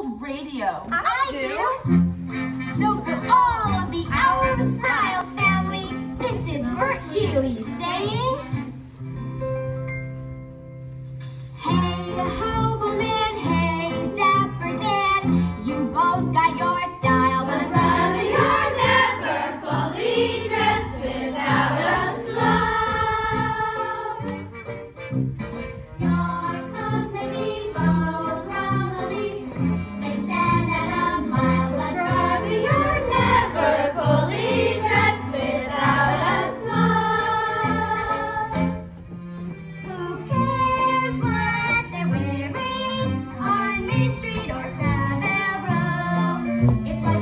old radio. I, I do. do. So for all of the Hours of Smiles family, this is Bert Healy saying... It's like